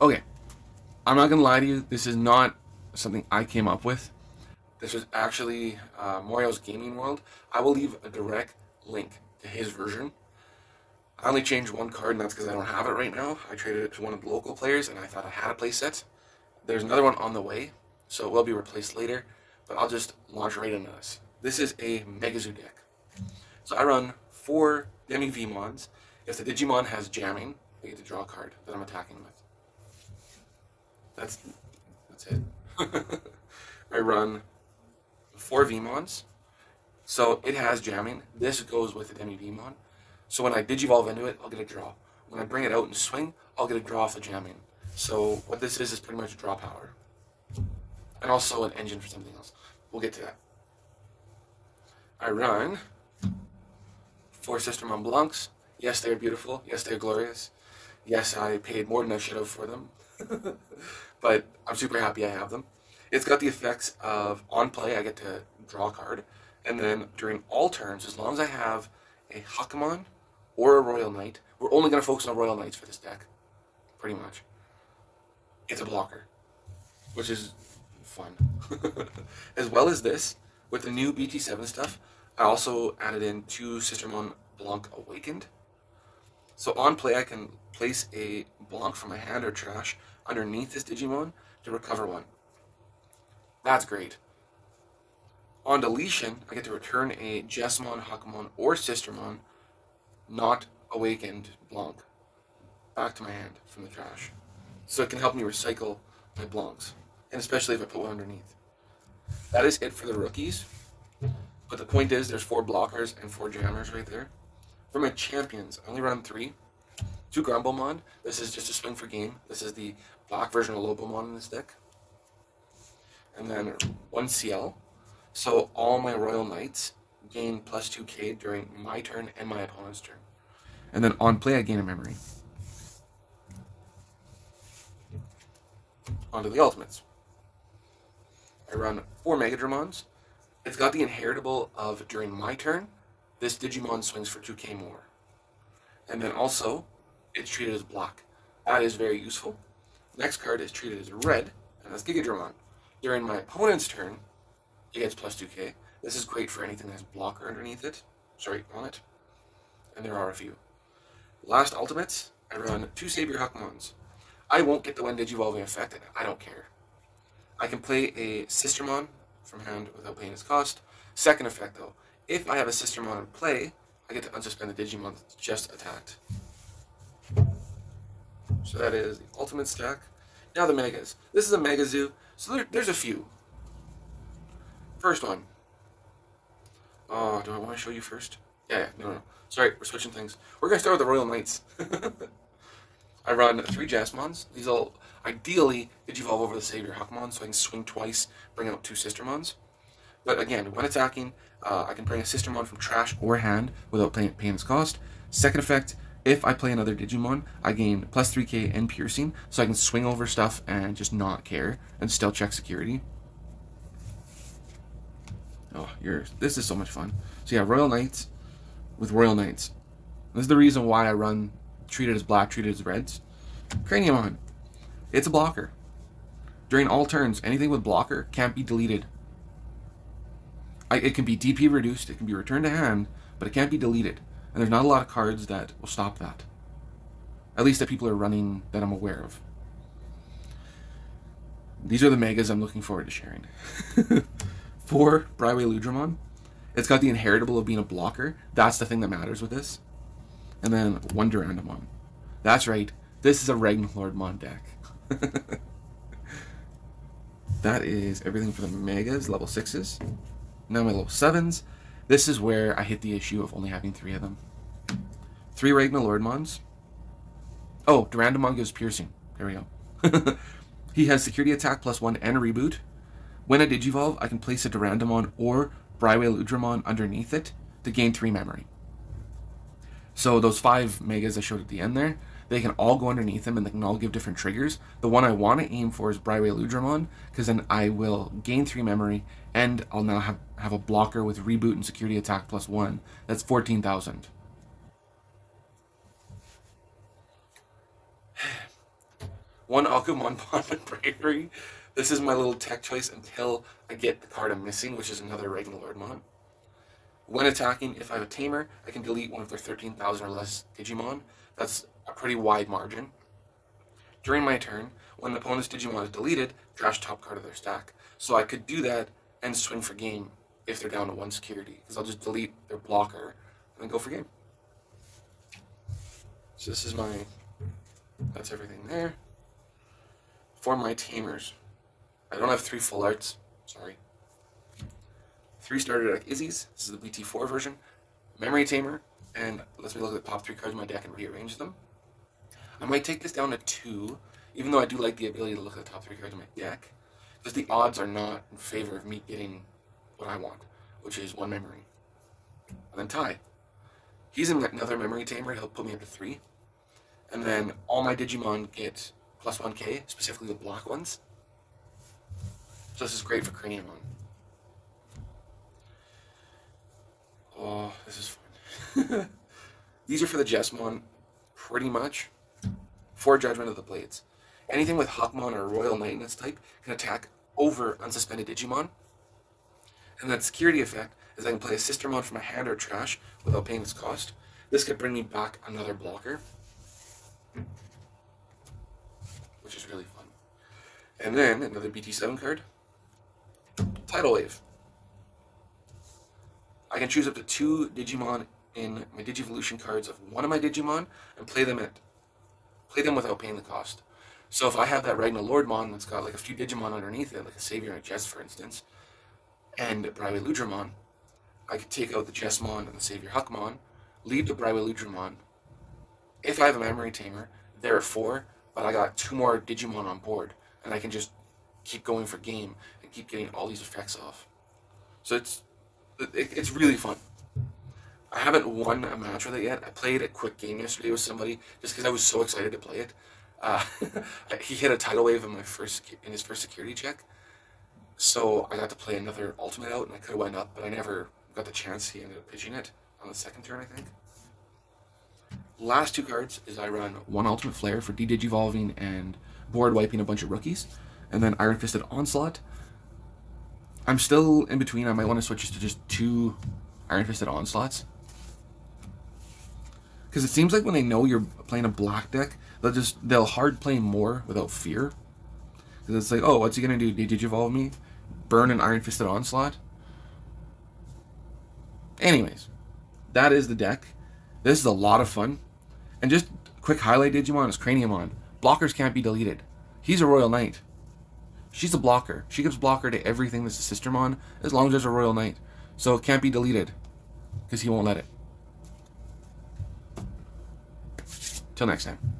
Okay, I'm not gonna lie to you. This is not something I came up with. This was actually uh, Morio's Gaming World. I will leave a direct link to his version. I only changed one card, and that's because I don't have it right now. I traded it to one of the local players, and I thought I had a play set. There's another one on the way, so it will be replaced later. But I'll just launch right into this. This is a Megazoo deck. So I run four DemiVeemons. If the Digimon has jamming, I get to draw a card that I'm attacking with. That's that's it. I run four Veemons. So it has jamming. This goes with the DemiVeemon. So when I Digivolve into it, I'll get a draw. When I bring it out and swing, I'll get a draw off the jamming. So what this is is pretty much draw power. And also an engine for something else. We'll get to that. I run four Sistermon Blancs. Yes, they are beautiful. Yes, they are glorious. Yes, I paid more than I should have for them. but I'm super happy I have them. It's got the effects of on play, I get to draw a card, and then during all turns, as long as I have a Huckmon or a Royal Knight, we're only going to focus on Royal Knights for this deck, pretty much. It's a blocker, which is fun. as well as this, with the new BT7 stuff, I also added in two Sistermon Blanc Awakened. So on play, I can place a Blanc from my hand or trash underneath this Digimon to recover one. That's great. On deletion, I get to return a Jesmon, Huckmon, or Sistermon not awakened Blanc back to my hand from the trash. So it can help me recycle my Blancs, and especially if I put one underneath. That is it for the rookies. But the point is, there's four blockers and four jammers right there. For my champions, I only run three. Two Grumblemon. This is just a swing for game. This is the black version of Lobomon in this deck. And then one CL. So all my Royal Knights gain plus 2k during my turn and my opponent's turn. And then on play, I gain a memory. Onto the ultimates. I run four Megadramons. It's got the inheritable of during my turn, this Digimon swings for 2k more. And then also, it's treated as block. That is very useful. Next card is treated as red, and that's Gigadramon. During my opponent's turn, it gets plus 2k. This is great for anything that has blocker underneath it. Sorry, on it. And there are a few. Last ultimates, I run two Savior Huckmons. I won't get the one Digivolving effect, and I don't care. I can play a Sistermon from hand without paying its cost. Second effect though, if I have a Sistermon in play, I get to unsuspend the Digimon that's just attacked. So that is the ultimate stack. Now the Megas. This is a Mega Zoo, so there, there's a few. First one. Oh, do I want to show you first? Yeah, yeah, no, no. Sorry, we're switching things. We're going to start with the Royal Knights. I run three Jesmons. These all ideally digivolve over the Savior Huckmon so I can swing twice, bring out two Sistermons. But again, when attacking, uh, I can bring a Sistermon from trash or hand without paying its cost. Second effect, if I play another Digimon, I gain plus 3k and piercing, so I can swing over stuff and just not care and still check security. Oh, yours. This is so much fun. So yeah, Royal Knights with Royal Knights. This is the reason why I run treated as black, treated as reds. Craniamon. It's a blocker. During all turns, anything with blocker can't be deleted. I, it can be DP reduced, it can be returned to hand, but it can't be deleted. And there's not a lot of cards that will stop that. At least that people are running that I'm aware of. These are the megas I'm looking forward to sharing. For BryweLudramon, it's got the inheritable of being a blocker. That's the thing that matters with this. And then one Durandamon. That's right, this is a Ragnaloardmon deck. that is everything for the megas, level 6s. Now my level 7s. This is where I hit the issue of only having three of them. Three Ragnaloardmons. Oh, Durandamon gives piercing. There we go. he has security attack plus one and a reboot. When I Digivolve, I can place a Durandamon or Brywe underneath it to gain three memory. So those five megas I showed at the end there, they can all go underneath them and they can all give different triggers. The one I want to aim for is BryweLudramon, because then I will gain three memory and I'll now have, have a blocker with reboot and security attack plus one. That's 14,000. one Agumon Bond Bravery. This is my little tech choice until I get the card I'm missing, which is another Ragnaloardmon. When attacking, if I have a Tamer, I can delete one of their 13,000 or less Digimon. That's a pretty wide margin. During my turn, when the opponent's Digimon is deleted, trash top card of their stack. So I could do that and swing for game if they're down to one security, because I'll just delete their blocker and then go for game. So this is my, that's everything there. For my tamers, I don't have three full arts, sorry. Three starter deck Izzy's, this is the BT4 version. Memory Tamer, and lets me look at the top three cards in my deck and rearrange them. I might take this down to two, even though I do like the ability to look at the top three cards in my deck, because the odds are not in favor of me getting what I want, which is one memory. And then Tai. He's in another memory tamer, he'll put me up to three. And then all my Digimon get plus 1k, specifically the black ones. So this is great for Craniamon. Oh, this is fun. These are for the Jesmon, pretty much. For Judgment of the Blades. Anything with Huckmon or Royal Knight in its type can attack over unsuspended Digimon. And that security effect is I can play a sister Sistermon from my hand or trash without paying its cost. This could bring me back another blocker which is really fun. And then another BT7 card, Tidal Wave. I can choose up to two Digimon in my Digivolution cards of one of my Digimon and play them at play them without paying the cost. So if I have that Ragnaloardmon that's got like a few Digimon underneath it, like a Savior and a Jess for instance, and BryweLudramon, I could take out the Jesmon and the Savior Huckmon, leave the BryweLudramon. If I have a Memory Tamer, there are four, but I got two more Digimon on board, and I can just keep going for game and keep getting all these effects off. So it's it, it's really fun. I haven't won a match with it yet. I played a quick game yesterday with somebody just because I was so excited to play it. Uh, he hit a tidal wave in my first in his first security check, so I got to play another ultimate out, and I could have went up, but I never got the chance. He ended up pitching it on the second turn, I think. Last two cards is I run one Ultimate Flare for de-digivolving and board wiping a bunch of rookies, and then Iron Fisted Onslaught. I'm still in between. I might want to switch to just two Iron Fisted Onslaughts. Because it seems like when they know you're playing a black deck, they'll just they'll hard play more without fear. Because it's like, oh, what's he gonna do? De-digivolve me? Burn an Iron Fisted Onslaught? Anyways, that is the deck. This is a lot of fun. And just quick highlight Digimon is Craniamon. Blockers can't be deleted. He's a Royal Knight. She's a blocker. She gives blocker to everything that's a Sistermon as long as there's a Royal Knight. So it can't be deleted. Because he won't let it. Till next time.